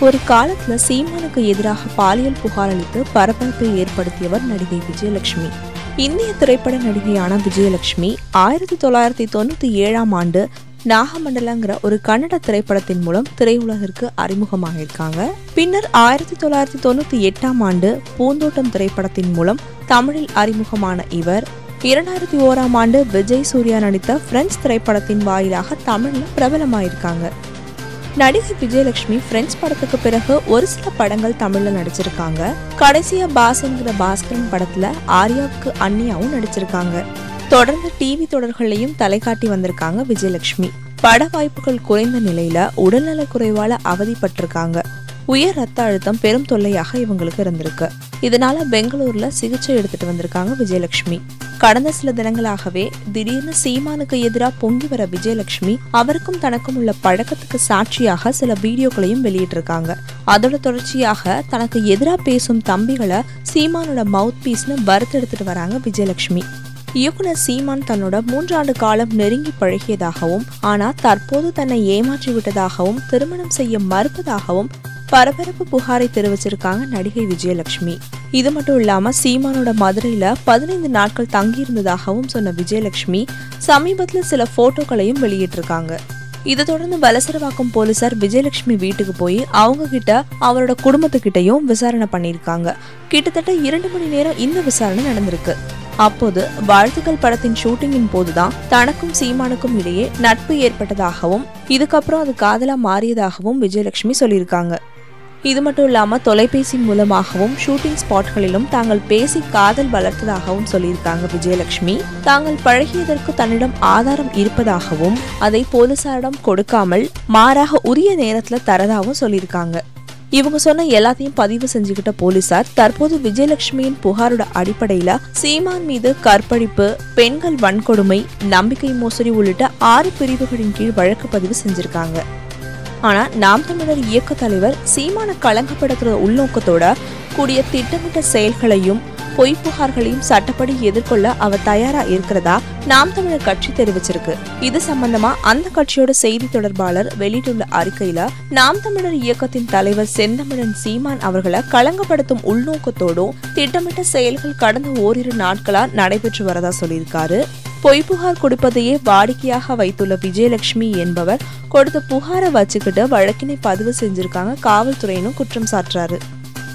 ஒரு காலத்துல சீமானுக்கு எதிராக பாலியல் புகார் அளித்து பரபரப்பை ஏற்படுத்தியவர் நடிகை விஜயலட்சுமி. இந்திய திரைப்பட நடிகையான விஜயலட்சுமி ஆயிரத்தி தொள்ளாயிரத்தி தொண்ணூத்தி ஏழாம் ஆண்டு நாகமண்டலங்கிற ஒரு கன்னட திரைப்படத்தின் மூலம் திரையுலகிற்கு அறிமுகமாகியிருக்காங்க. பின்னர் ஆயிரத்தி தொள்ளாயிரத்தி தொண்ணூத்தி எட்டாம் ஆண்டு பூந்தோட்டம் திரைப்படத்தின் மூலம் தமிழில் அறிமுகமான இவர் இரண்டாயிரத்தி ஓராம் ஆண்டு விஜய் சூர்யா நடித்த பிரெஞ்சு திரைப்படத்தின் வாயிலாக தமிழில் பிரபலமாயிருக்காங்க. நடிகை விஜயலட்சுமி ஃப்ரெண்ட்ஸ் படத்துக்கு பிறகு ஒரு சில படங்கள் தமிழ்ல நடிச்சிருக்காங்க. கடைசியா பாஸ்ங்கிற பாஸ்கரன் படத்துல ஆர்யாவுக்கு அன்னியாவும் நடிச்சிருக்காங்க. தொடர்ந்து டிவி தொடர்களையும் தலைகாட்டி வந்திருக்காங்க விஜயலட்சுமி. பட வாய்ப்புகள் குறைந்த நிலையில உடல்நலக் குறைவால அவதிப்பட்டிருக்காங்க. உயர் ரத்த அழுத்தம் பெரும் தொல்லையாக இவங்களுக்கு இருந்திருக்கு. இதனால பெங்களூர்ல சிகிச்சை எடுத்துட்டு வந்திருக்காங்க விஜயலட்சுமி. கடந்த சில தினங்களாகவே திடீர்னு சீமானுக்கு எதிராக பொங்கி வர விஜயலட்சுமி அவருக்கும் தனக்கும் உள்ள பழக்கத்துக்கு சாட்சியாக சில வீடியோக்களையும் வெளியிட்டிருக்காங்க. அதோட தொடர்ச்சியாக தனக்கு எதிராக பேசும் தம்பிகளை சீமானோட மவுத் பீஸ்னு வறுத்தெடுத்துட்டு வராங்க விஜயலட்சுமி. இயக்குனர் சீமான் தன்னோட மூன்றாண்டு காலம் நெருங்கி பழகியதாகவும் ஆனா தற்போது தன்னை ஏமாற்றி விட்டதாகவும் திருமணம் செய்ய மறுப்பதாகவும் பரபரப்பு புகாரை தெரிவிச்சிருக்காங்க நடிகை விஜயலட்சுமி. இது மட்டும் இல்லாம சீமானோட மதுரையில பதினைந்து நாட்கள் தங்கியிருந்ததாகவும் சொன்ன விஜயலட்சுமி சமீபத்துல சில போட்டோக்களையும் வெளியிட்டிருக்காங்க. இதை தொடர்ந்து பலசரவாக்கம் போலீசார் விஜயலட்சுமி வீட்டுக்கு போய் அவங்க கிட்ட அவரோட குடும்பத்துக்கிட்டையும் விசாரணை பண்ணியிருக்காங்க. கிட்டத்தட்ட இரண்டு மணி நேரம் இந்த விசாரணை நடந்திருக்கு. அப்போது வாழ்த்துக்கள் படத்தின் ஷூட்டிங்கின் போதுதான் தனக்கும் சீமானுக்கும் இடையே நட்பு ஏற்பட்டதாகவும் இதுக்கப்புறம் அது காதலா மாறியதாகவும் விஜயலட்சுமி சொல்லியிருக்காங்க. இது மட்டும் இல்லாமல் தொலைபேசி மூலமாகவும் ஷூட்டிங் ஸ்பாட்களிலும் தாங்கள் பேசி காதல் வளர்த்ததாகவும் சொல்லியிருக்காங்க விஜயலட்சுமி. தாங்கள் பழகியதற்கு தன்னிடம் ஆதாரம் இருப்பதாகவும் அதை போலீசாரிடம் கொடுக்காமல் மாறாக உரிய நேரத்தில் தரதாகவும் சொல்லியிருக்காங்க. இவங்க சொன்ன எல்லாத்தையும் பதிவு செஞ்சுக்கிட்ட போலீசார் தற்போது விஜயலட்சுமியின் புகாரோட அடிப்படையில சீமான் மீது கற்பழிப்பு பெண்கள் வன்கொடுமை நம்பிக்கை மோசடி உள்ளிட்ட ஆறு பிரிவுகளின் கீழ் வழக்கு பதிவு செஞ்சிருக்காங்க. ஆனா நாம் தமிழர் இயக்க தலைவர் சீமான களங்கப்படுத்துற உள்நோக்கத்தோட கூடிய திட்டமிட்ட செயல்களையும் பொய் புகார்களையும் சட்டப்படி எதிர்கொள்ள அவர் தயாரா இருக்கிறதா நாம் தமிழர் கட்சி தெரிவிச்சிருக்கு. இது சம்பந்தமா அந்த கட்சியோட செய்தி தொடர்பாளர் வெளியிட்டுள்ள அறிக்கையில நாம் தமிழர் இயக்கத்தின் தலைவர் செந்தமிழன் சீமான் அவர்களை களங்கப்படுத்தும் உள்நோக்கத்தோடும் திட்டமிட்ட செயல்கள் கடந்த ஓரிரு நாட்களா நடைபெற்று வரதா சொல்லியிருக்காரு. பொய் புகார் கொடுப்பதையே வாடிக்கையாக வைத்துள்ள விஜயலட்சுமி என்பவர் கொடுத்த புகாரை வச்சுக்கிட்டு வழக்கினை பதிவு செஞ்சிருக்காங்க. காவல்துறையினும் குற்றம் சாட்டுறாரு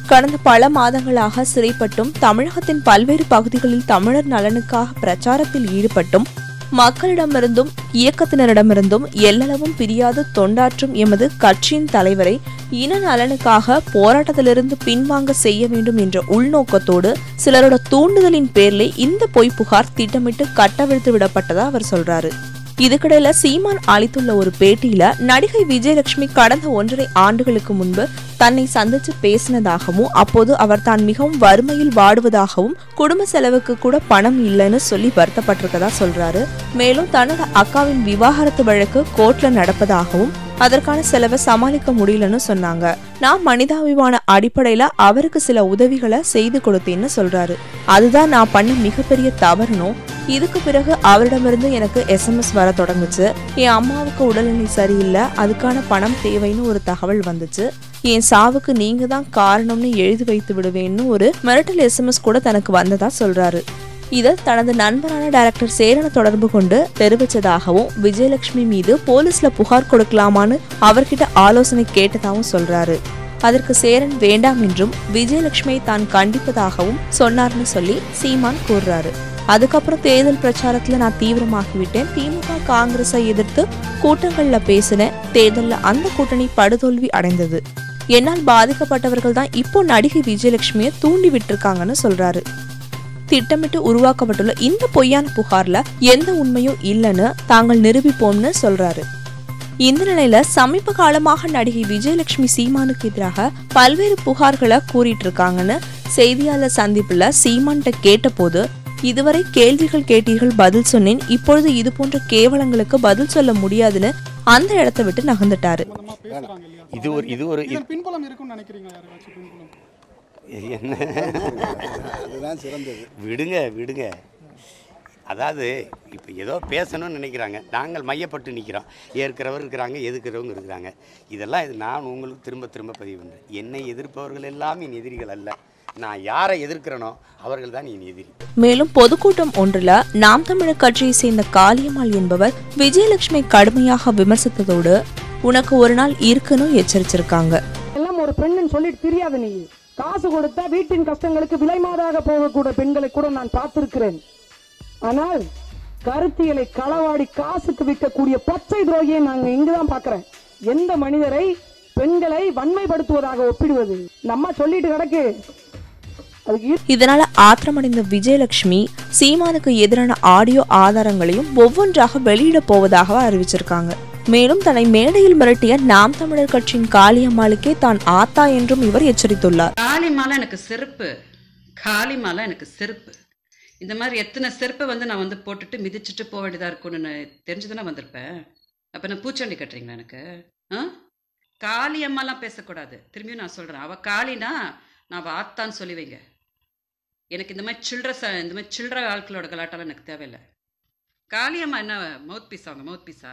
கடந்த பல மாதங்களாக சிறைப்பட்டும் தமிழகத்தின் பல்வேறு பகுதிகளில் தமிழர் நலனுக்காக பிரச்சாரத்தில் ஈடுபட்டும் மக்களிடமிருந்தும் இயக்கத்தினரிடமிருந்தும் எல்லளவும் பிரியாது தொண்டாற்றும் எமது கட்சியின் தலைவரை இன நலனுக்காக போராட்டத்திலிருந்து பின்வாங்க செய்ய வேண்டும் என்ற உள்நோக்கத்தோடு சிலரோட தூண்டுதலின் பேர்ல இந்த பொய் புகார் திட்டமிட்டு கட்டவிழ்த்து விடப்பட்டதா அவர் சொல்றாரு. இதுக்கிடையில சீமான் அளித்துள்ள ஒரு பேட்டியில நடிகை விஜயலட்சுமி கடந்த ஒன்றரை ஆண்டுகளுக்கு முன்பு தன்னை சந்திச்சு பேசினதாகவும் அப்போது அவர் தான் மிகவும் வறுமையில் வாடுவதாகவும் குடும்ப செலவுக்கு கூட பணம் இல்லைன்னு சொல்லி வருத்தப்பட்டிருக்கதா சொல்றாரு. மேலும் தனது அக்காவின் விவாகரத்து வழக்கு கோர்ட்ல நடப்பதாகவும் அதற்கான செலவை சமாளிக்க முடியலன்னு சொன்னாங்க. நான் மனிதாபிமான அடிப்படையில அவருக்கு சில உதவிகளை செய்து கொடுத்தேன்னு சொல்றாரு. அதுதான் நான் பண்ண மிகப்பெரிய தவறுனும் இதுக்கு பிறகு அவரிடமிருந்து எனக்கு எஸ்எம்எஸ் வர தொடங்குச்சு. என் அம்மாவுக்கு உடல்நிலை சரியில்லை அதுக்கான பணம் தேவைன்னு ஒரு தகவல் வந்துச்சு. என் சாவுக்கு நீங்க தான் காரணம்னு எழுதி வைத்து விடுவேன்னு ஒரு மிரட்டல் எஸ்எம்எஸ் கூட தனக்கு வந்ததா சொல்றாரு. இதை தனது நண்பரான டைரக்டர் சேரனை தொடர்பு கொண்டு தெரிவிச்சதாகவும் விஜயலட்சுமி மீது போலீஸ்ல புகார் கொடுக்கலாமான்னு அவர்கிட்ட ஆலோசனை கேட்டதாகவும் சொல்றாரு. அதற்கு சேரன் வேண்டாம் என்றும் விஜயலட்சுமியை தான் கண்டிப்பதாகவும் சொன்னார்னு சொல்லி சீமான் கூறுறாரு. அதுக்கப்புறம் தேர்தல் பிரச்சாரத்துல நான் தீவிரமாகிவிட்டேன். திமுக காங்கிரஸை எதிர்த்து கூட்டங்கள்ல பேசினேன் தேர்தல்ல அந்த கூட்டணி படுதோல்வி அடைந்தது. என்னால் பாதிக்கப்பட்டவர்கள் தான் இப்போ நடிகை விஜயலட்சுமியை தூண்டி விட்டுருக்காங்கன்னு சொல்றாரு. திட்டமிட்டு உருவாக்கப்பட்டுள்ள இந்த பொய்யான புகார்ல எந்த உண்மையும் இல்லைன்னு தாங்கள் நிரூபிப்போம்னு சொல்றாரு. இந்த நிலையில சமீப காலமாக நடிகை விஜயலட்சுமி சீமானுக்கு எதிராக பல்வேறு புகார்களை கூறிட்டு இருக்காங்கன்னு செய்தியாளர் சந்திப்புல சீமான்கிட்ட கேட்டபோது இதுவரை கேள்விகள் கேட்டீர்கள் பதில் சொன்னேன். இப்பொழுது இது போன்ற கேவலங்களுக்கு பதில் சொல்ல முடியாதுன்னு அந்த இடத்தை விட்டு நகர்ந்துட்டாரு. இது ஒரு இது ஒரு பின்புலம் இருக்கும்னு நினைக்கிறீங்களா? என்ன? அதுதான் சிறந்தது. விடுங்க விடுங்க. அதாவது இப்போ ஏதோ பேசணும்னு நினைக்கிறாங்க. நாங்கள் மையப்பட்டு நிற்கிறோம் ஏற்கிறவர் இருக்கிறாங்க எதிர்க்கிறவங்க இருக்கிறாங்க. இதெல்லாம் இது நான் உங்களுக்கு திரும்ப திரும்ப பதிவு பண்ணுறேன் என்னை எதிர்ப்பவர்கள் எல்லாம் என் எதிரிகள் அல்ல. நான் யாரை எதிர்க்கிறேனோ அவர்கள் தான் என் எதிரி. மேலும் பொதுக்கூட்டம் ஒன்றில் நாம் தமிழர் கட்சியை சேர்ந்த காளியம்மாள் என்பவர் விஜயலட்சுமி கடுமையாக விமர்சித்ததோடு உனக்கு ஒரு நாள் இருக்குன்னு எச்சரிச்சிருக்காங்க எல்லாம் ஒரு பெண்ணுன்னு சொல்லிட்டு தெரியாது நீ. காசு கொடுத்தா வீட்டின் கஷ்டங்களுக்கு விலைமாதாக போகக்கூடிய பெண்களை கூட நான் பார்த்திருக்கிறேன். ஆனால் கருத்தியலை களவாடி காசுக்கு விற்கக்கூடிய பச்சை துரோகியை நாங்க இங்குதான் பார்க்கிறேன். எந்த மனிதரை பெண்களை வன்மைப்படுத்துவதாக ஒப்பிடுவது? நம்ம சொல்லிட்டு கிடக்கு. இதனால ஆத்திரமடைந்த விஜயலட்சுமி சீமானுக்கு எதிரான ஆடியோ ஆதாரங்களையும் ஒவ்வொன்றாக வெளியிட போவதாக அறிவிச்சிருக்காங்க. மேலும் தன்னை மேடையில் மிரட்டிய நாம் தமிழர் கட்சியின் காளியம்மாளுக்கே தான் ஆத்தா என்றும் இவர் எச்சரித்துள்ளார். காளிமால எனக்கு செருப்பு. காளிமால எனக்கு செருப்பு. இந்த மாதிரி எத்தனை செருப்பை வந்து நான் வந்து போட்டுட்டு மிதிச்சுட்டு போக வேண்டியதாக இருக்கும்னு நான் தெரிஞ்சுதானே வந்திருப்பேன். அப்போ நான் பூச்சாண்டி கட்டுறீங்களா எனக்கு? ஆ? காளி அம்மாலாம் பேசக்கூடாது. திரும்பியும் நான் சொல்கிறேன் அவள் காளினா நான் அவள் ஆத்தான்னு சொல்லி வைங்க எனக்கு இந்த மாதிரி சில்லற ச இந்த மாதிரி சில்லற ஆட்களோட கலாட்டெல்லாம் எனக்கு தேவையில்லை. காளியம்மா என்ன மவுத் பீஸா அவங்க மவுத் பீஸா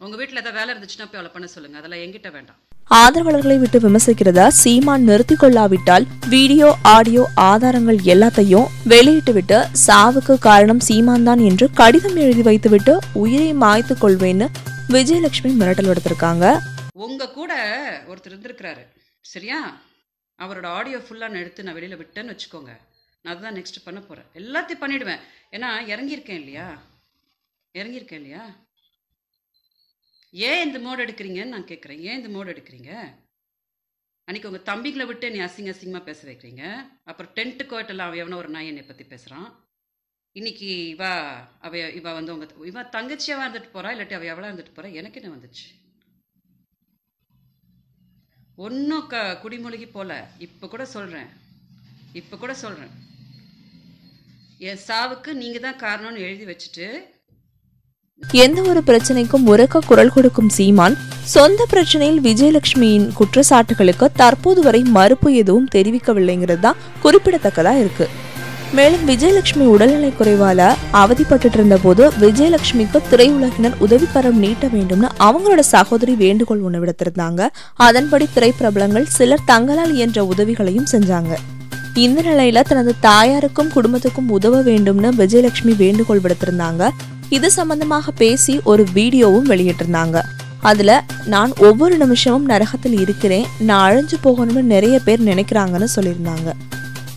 உங்கள் வீட்டில் ஏதாவது வேலை இருந்துச்சுன்னா போய் அவளை பண்ண சொல்லுங்கள் அதெல்லாம் என்கிட்ட வேண்டாம். ஆதரவாளர்களை விட்டு விமர்சிக்கிறத சீமான் நிறுத்திக் கொள்ளாவிட்டால் வீடியோ ஆடியோ ஆதாரங்கள் எல்லாத்தையும் வெளியிட்டுவிட்டு சாவுக்கு காரணம் சீமான் தான் என்று கடிதம் எழுதி வைத்துவிட்டு உயிரை மாய்த்து கொள்வேன்னு விஜயலட்சுமி மிரட்டல் விடுத்திருக்காங்க. உங்க கூட ஒருத்தர் இருந்திருக்கிறாரு. சரியா? அவரோட ஆடியோ ஃபுல்லாக நான் எடுத்து நான் வெளியில் விட்டேன்னு வச்சுக்கோங்க. நான் அதுதான் நெக்ஸ்ட் பண்ண போகிறேன் எல்லாத்தையும் பண்ணிவிடுவேன் ஏன்னா இறங்கியிருக்கேன் இல்லையா? இறங்கியிருக்கேன் இல்லையா? ஏன் இந்த மோடு எடுக்கிறீங்கன்னு நான் கேட்குறேன் ஏன் இந்த மோடு எடுக்கிறீங்க? அன்றைக்கி உங்கள் தம்பிகளை விட்டு என்னை அசிங்க அசிங்கமாக பேச வைக்கிறீங்க. அப்புறம் டென்ட்டு கோட்டெல்லாம் எவனோ ஒரு நாய் என்னை பற்றி பேசுகிறான் இன்னைக்கு இவா அவ இவா வந்து உங்கள் இவன் தங்கச்சியாக இருந்துட்டு போகிறா இல்லாட்டி அவள் எவ்வளோ இருந்துட்டு போகிறா எனக்கு என்ன வந்துச்சு? ஒன்றும் க குடிமொழிகி போல. இப்போ கூட சொல்கிறேன் இப்போ கூட சொல்கிறேன் என் சாவுக்கு நீங்கள் தான் காரணம்னு எழுதி வச்சுட்டு எந்த ஒரு பிரச்சனைக்கும் உரக்க குரல் கொடுக்கும் சீமான் சொந்த பிரச்சனையில் விஜயலட்சுமியின் குற்றச்சாட்டுகளுக்கு தற்போது வரை மறுப்பு எதுவும் தெரிவிக்கவில்லைங்கிறது தான் குறிப்பிடத்தக்கதா இருக்கு. மேலும் விஜயலட்சுமி உடல்நிலை குறைவால அவதிப்பட்டு இருந்த போது விஜயலட்சுமிக்கு திரையுலகினர் உதவிக்கரம் நீட்ட வேண்டும்னு அவங்களோட சகோதரி வேண்டுகோள் ஒன்று விடுத்திருந்தாங்க. அதன்படி திரைப்பிரபலங்கள் சிலர் தங்களால் இயன்ற உதவிகளையும் செஞ்சாங்க. இந்த நிலையில தனது தாயாருக்கும் குடும்பத்துக்கும் உதவ வேண்டும்னு விஜயலட்சுமி வேண்டுகோள் விடுத்திருந்தாங்க. இது சம்பந்தமாக பேசி ஒரு வீடியோவும் வெளியிட்டிருந்தாங்க. அதுல நான் ஒவ்வொரு நிமிஷமும் நரகத்தில் இருக்கிறேன் நான் அழிஞ்சு போகணும்னு நிறைய பேர் நினைக்கிறாங்கன்னு சொல்லியிருந்தாங்க.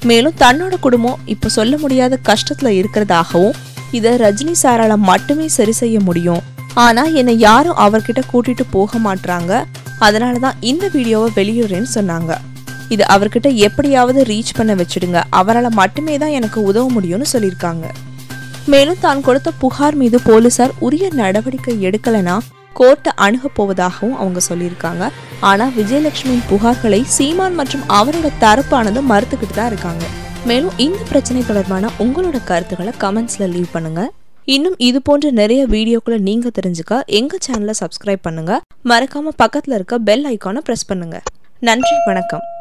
மேலும் தன்னோட குடும்பம் இப்ப சொல்ல முடியாத கஷ்டத்துல இருக்கிறதாகவும் இத ரஜினி சாரால மட்டுமே சரி செய்ய முடியும். ஆனா என்னை யாரும் அவர்கிட்ட கூட்டிட்டு போக மாட்றாங்க. அதனாலதான் இந்த வீடியோவை வெளியிடுறேன்னு சொன்னாங்க. இது அவர்கிட்ட எப்படியாவது ரீச் பண்ண வச்சிடுங்க. அவரால் மட்டுமே தான் எனக்கு உதவ முடியும்னு சொல்லியிருக்காங்க. மேலும் தான் கொடுத்த புகார் மீது போலீசார் உரிய நடவடிக்கை எடுக்கலைன்னா கோர்ட்டை அணுகப் போவதாகவும் அவங்க சொல்லியிருக்காங்க. ஆனா விஜயலட்சுமியின் புகார்களை சீமான் மற்றும் அவரோட தரப்பானது மறுத்துக்கிட்டு தான் இருக்காங்க. மேலும் இந்த பிரச்சனை தொடர்பான உங்களோட கருத்துக்களை கமெண்ட்ஸ்ல லீவ் பண்ணுங்க. இன்னும் இது போன்ற நிறைய வீடியோக்களை நீங்க தெரிஞ்சுக்க எங்க சேனலை சப்ஸ்கிரைப் பண்ணுங்க. மறக்காம பக்கத்துல இருக்க பெல் ஐக்கானை பிரஸ் பண்ணுங்க. நன்றி வணக்கம்.